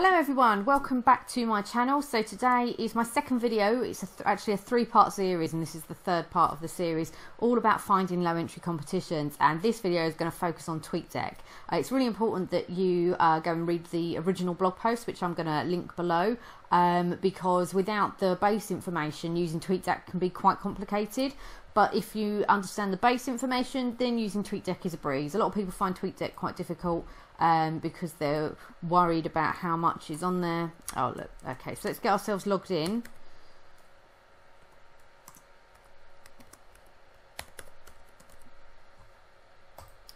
Hello everyone, welcome back to my channel. So today is my second video. It's a actually a three-part series and this is the third part of the series, all about finding low entry competitions. And this video is going to focus on TweetDeck. Uh, it's really important that you uh, go and read the original blog post, which I'm going to link below, um, because without the base information, using TweetDeck can be quite complicated. But if you understand the base information, then using TweetDeck is a breeze. A lot of people find TweetDeck quite difficult um, because they're worried about how much is on there. Oh, look. Okay, so let's get ourselves logged in.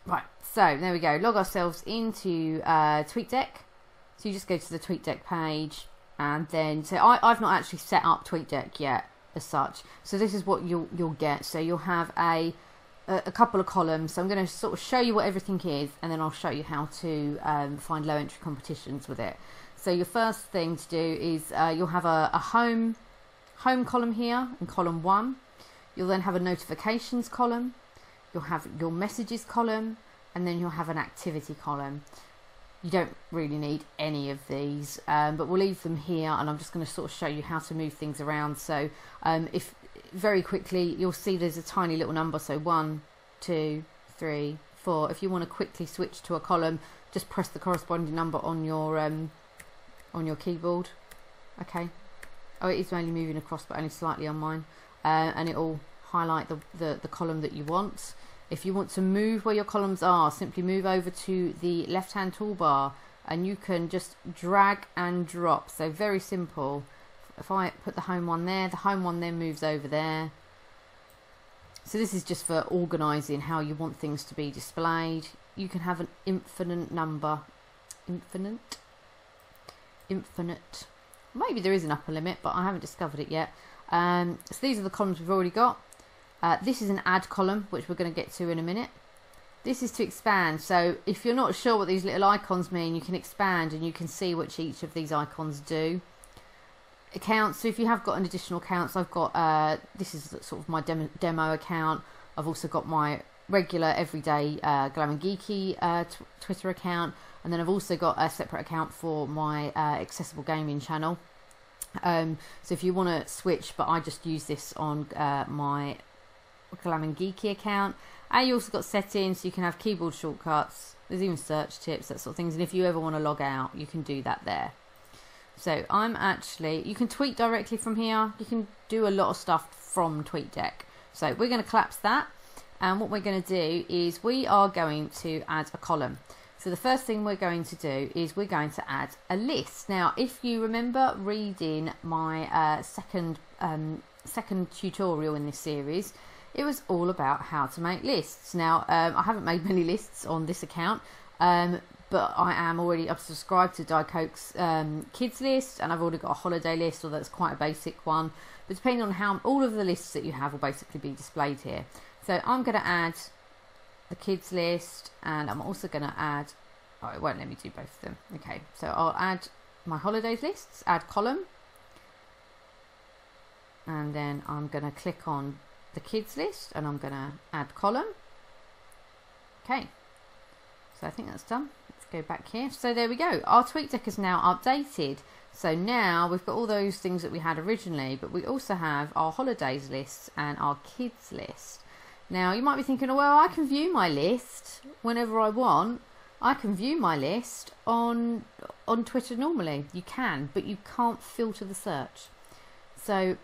Right, so there we go. Log ourselves into uh, TweetDeck. So you just go to the TweetDeck page and then, so I, I've not actually set up TweetDeck yet as such. So this is what you'll, you'll get. So you'll have a a, couple of columns. So I'm going to sort of show you what everything is, and then I'll show you how to um, find low entry competitions with it. So your first thing to do is uh, you'll have a, a home home column here in column one. You'll then have a notifications column. You'll have your messages column, and then you'll have an activity column. You don't really need any of these, um, but we'll leave them here, and I'm just going to sort of show you how to move things around. So um, if very quickly you'll see there's a tiny little number. So one two three four. If you want to quickly switch to a column just press the corresponding number on your um, on your keyboard. Okay? Oh it is only moving across but only slightly on mine. Uh, and it will highlight the, the, the column that you want if you want to move where your columns are simply move over to the left hand toolbar and you can just drag and drop so very simple if I put the home one there, the home one then moves over there. So this is just for organising how you want things to be displayed. You can have an infinite number. Infinite? Infinite. Maybe there is an upper limit, but I haven't discovered it yet. Um, so these are the columns we've already got. Uh, this is an add column, which we're going to get to in a minute. This is to expand. So if you're not sure what these little icons mean, you can expand and you can see what each of these icons do accounts. So if you have got an additional accounts, I've got uh, this is sort of my demo, demo account. I've also got my regular everyday uh, Glam and Geeky uh, Twitter account, and then I've also got a separate account for my uh, accessible gaming channel. Um, so if you want to switch, but I just use this on uh, my Glam and Geeky account. And you also got settings, so you can have keyboard shortcuts. There's even search tips, that sort of things. And if you ever want to log out, you can do that there. So I'm actually, you can tweet directly from here. You can do a lot of stuff from TweetDeck. So we're going to collapse that. And what we're going to do is we are going to add a column. So the first thing we're going to do is we're going to add a list. Now, if you remember reading my uh, second um, second tutorial in this series, it was all about how to make lists. Now, um, I haven't made many lists on this account, um, but I am already I've subscribed to Dicoke's um, kids list and I've already got a holiday list, although it's quite a basic one. But depending on how all of the lists that you have will basically be displayed here. So I'm going to add the kids list and I'm also going to add, oh, it won't let me do both of them. Okay, so I'll add my holidays lists, add column, and then I'm going to click on the kids list and I'm going to add column. Okay, so I think that's done Let's go back here. So there we go. Our TweetDeck is now updated. So now we've got all those things that we had originally, but we also have our holidays list and our kids list. Now you might be thinking, oh, well, I can view my list whenever I want. I can view my list on on Twitter normally. You can, but you can't filter the search. So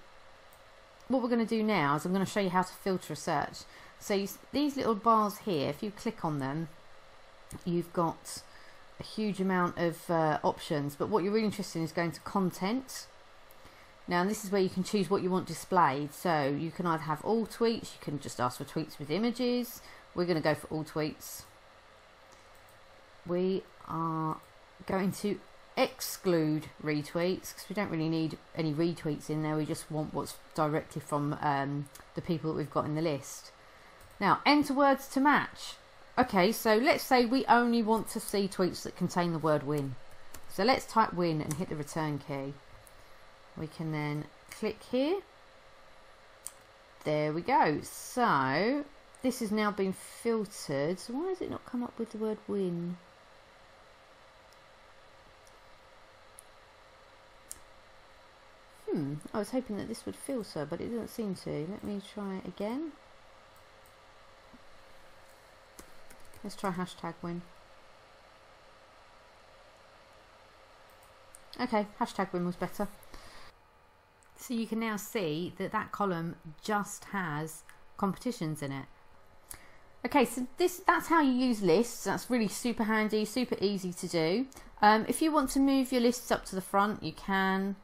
what we're going to do now is I'm going to show you how to filter a search. So you, these little bars here, if you click on them, you've got a huge amount of uh, options, but what you're really interested in is going to content. Now, this is where you can choose what you want displayed. So you can either have all tweets, you can just ask for tweets with images. We're going to go for all tweets. We are going to exclude retweets because we don't really need any retweets in there. We just want what's directly from um, the people that we've got in the list. Now, enter words to match. Okay, so let's say we only want to see tweets that contain the word win. So let's type win and hit the return key. We can then click here. There we go. So this has now been filtered. So why has it not come up with the word win? Hmm, I was hoping that this would filter, but it doesn't seem to. Let me try again. Let's try hashtag win. Okay, hashtag win was better. So you can now see that that column just has competitions in it. Okay, so this that's how you use lists. That's really super handy, super easy to do. Um, if you want to move your lists up to the front, you can.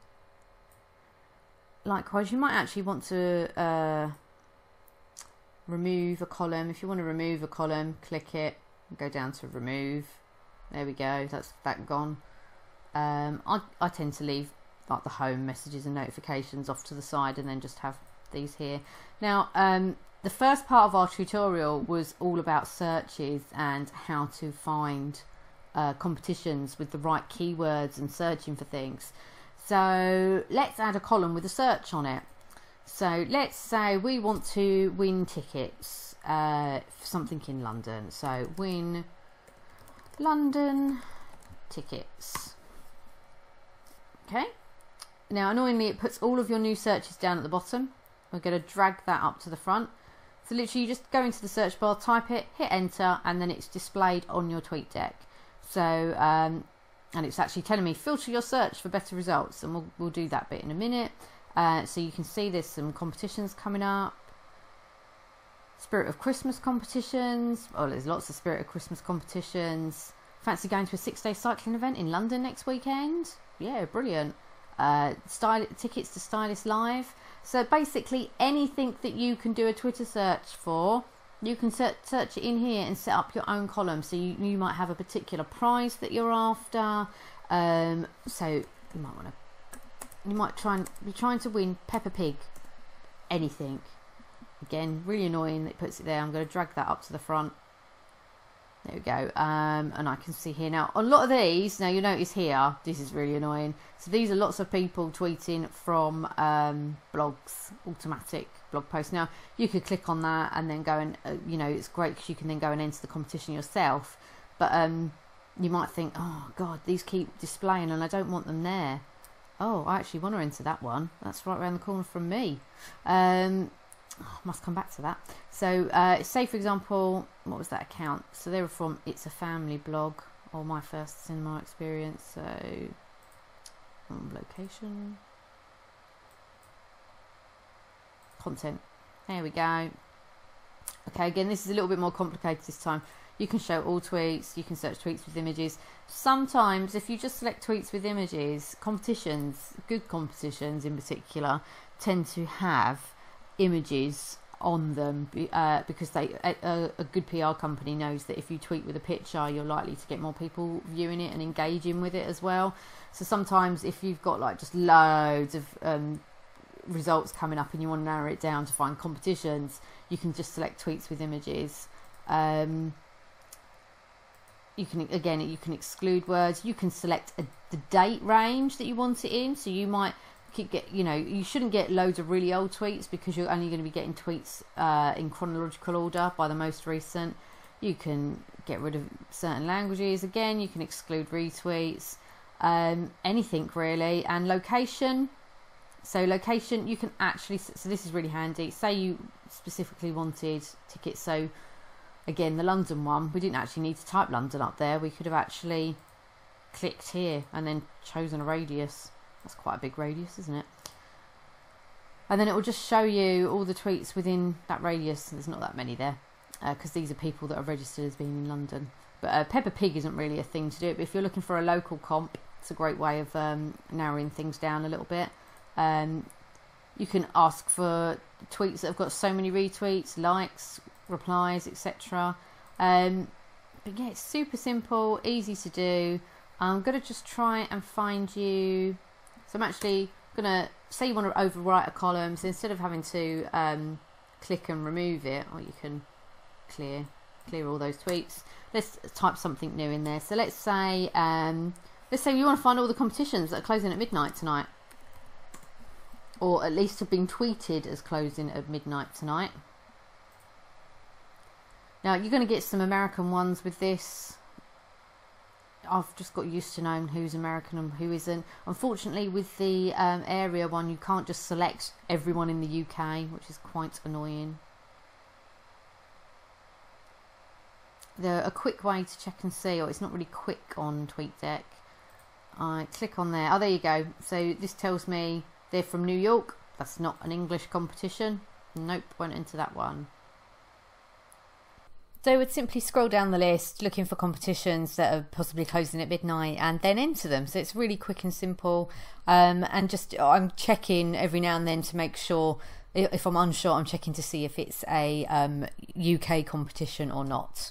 Likewise, you might actually want to uh, remove a column. If you want to remove a column, click it, go down to remove. There we go. That's that gone. Um, I I tend to leave like the home messages and notifications off to the side, and then just have these here. Now, um, the first part of our tutorial was all about searches and how to find uh, competitions with the right keywords and searching for things. So let's add a column with a search on it. So let's say we want to win tickets uh, for something in London. So win London tickets. Okay. Now annoyingly it puts all of your new searches down at the bottom. We're going to drag that up to the front. So literally you just go into the search bar, type it, hit enter, and then it's displayed on your TweetDeck. So, um, and it's actually telling me filter your search for better results, and we'll, we'll do that bit in a minute. Uh, so you can see there's some competitions coming up. Spirit of Christmas competitions. Oh, there's lots of Spirit of Christmas competitions. Fancy going to a six-day cycling event in London next weekend? Yeah, brilliant. Uh, style tickets to Stylist Live. So basically, anything that you can do a Twitter search for, you can search, in here and set up your own column. So you, you might have a particular prize that you're after. Um, so you might want to, you might try and be trying to win Peppa Pig. Anything. Again, really annoying that it puts it there. I'm going to drag that up to the front. There we go. Um, and I can see here now, a lot of these, now you notice here, this is really annoying. So these are lots of people tweeting from um, blogs, automatic blog posts. Now you could click on that and then go and, uh, you know, it's great because you can then go and enter the competition yourself. But um, you might think, oh God, these keep displaying and I don't want them there. Oh, I actually want to enter that one. That's right around the corner from me. Oh, must come back to that. So, uh, say for example, what was that account? So they were from It's a Family blog or my first cinema experience. So, um, location, content. There we go. Okay, again, this is a little bit more complicated this time. You can show all tweets, you can search tweets with images. Sometimes, if you just select tweets with images, competitions, good competitions in particular, tend to have images on them uh, because they a, a, good PR company knows that if you tweet with a picture, you're likely to get more people viewing it and engaging with it as well. So sometimes if you've got like just loads of um, results coming up and you want to narrow it down to find competitions, you can just select tweets with images. Um, you can again you can exclude words. You can select a, the date range that you want it in. So you might get you know you shouldn't get loads of really old tweets because you're only going to be getting tweets uh, in chronological order by the most recent. You can get rid of certain languages. Again you can exclude retweets um, anything really. And location. So location you can actually so this is really handy. Say you specifically wanted tickets. So again the london one. We didn't actually need to type london up there. We could have actually clicked here and then chosen a radius that's quite a big radius, isn't it? And then it will just show you all the tweets within that radius. There's not that many there because uh, these are people that are registered as being in London. But uh, Peppa Pig isn't really a thing to do. But if you're looking for a local comp, it's a great way of um, narrowing things down a little bit. Um, you can ask for tweets that have got so many retweets, likes, replies, etc. Um, but yeah, it's super simple, easy to do. I'm going to just try and find you so I'm actually going to say you want to overwrite a column. So instead of having to um, click and remove it, or you can clear clear all those tweets. Let's type something new in there. So let's say um, let's say you want to find all the competitions that are closing at midnight tonight, or at least have been tweeted as closing at midnight tonight. Now you're going to get some American ones with this. I've just got used to knowing who's American and who isn't. Unfortunately, with the um, area one, you can't just select everyone in the UK, which is quite annoying. The, a quick way to check and see, or it's not really quick on TweetDeck. I click on there. Oh, there you go. So this tells me they're from New York. That's not an English competition. Nope, went into that one. So I would simply scroll down the list looking for competitions that are possibly closing at midnight and then enter them. So it's really quick and simple. Um, and just I'm checking every now and then to make sure if I'm unsure, I'm checking to see if it's a um, UK competition or not.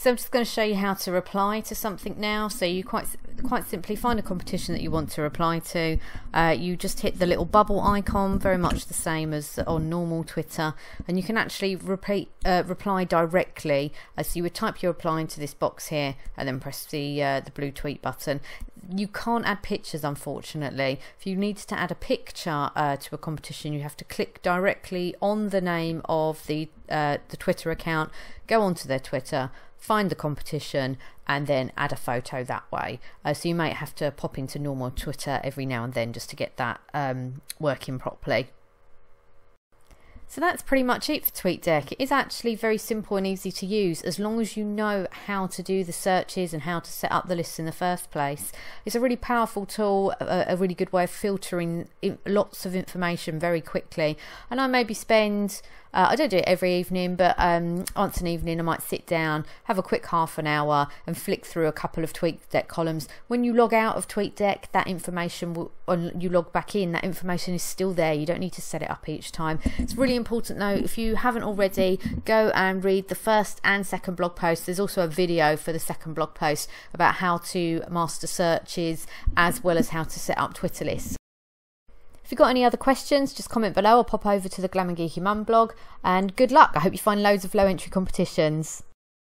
So I'm just going to show you how to reply to something now. So you quite quite simply find a competition that you want to reply to. Uh, you just hit the little bubble icon, very much the same as on normal Twitter, and you can actually repeat, uh, reply directly. Uh, so you would type your reply into this box here, and then press the uh, the blue tweet button. You can't add pictures, unfortunately. If you need to add a picture uh, to a competition, you have to click directly on the name of the uh, the Twitter account, go onto their Twitter find the competition and then add a photo that way. Uh, so you might have to pop into normal Twitter every now and then just to get that um, working properly. So that's pretty much it for TweetDeck. It is actually very simple and easy to use as long as you know how to do the searches and how to set up the lists in the first place. It's a really powerful tool, a, a really good way of filtering lots of information very quickly. And I maybe spend uh, I don't do it every evening, but um, once an evening I might sit down, have a quick half an hour, and flick through a couple of TweetDeck columns. When you log out of TweetDeck, that information will, and you log back in, that information is still there. You don't need to set it up each time. It's really important though, if you haven't already, go and read the first and second blog post. There's also a video for the second blog post about how to master searches as well as how to set up Twitter lists. If you've got any other questions, just comment below or pop over to the Glam and Geeky Mum blog. And good luck. I hope you find loads of low entry competitions.